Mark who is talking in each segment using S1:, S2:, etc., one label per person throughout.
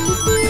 S1: Bye.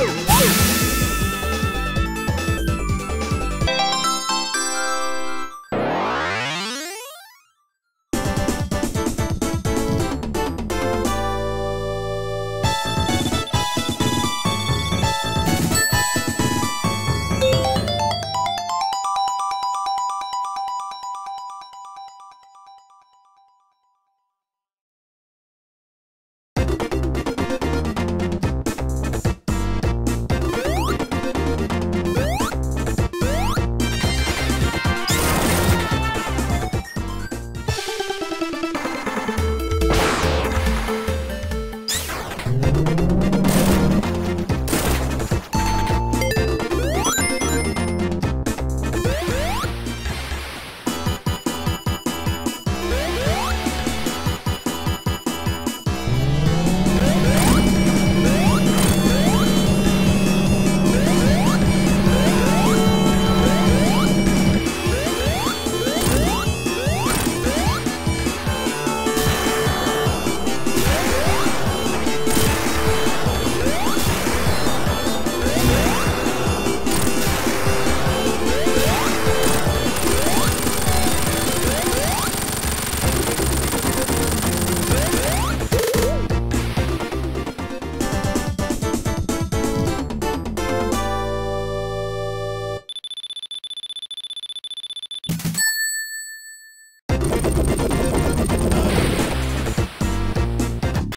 S1: Woo!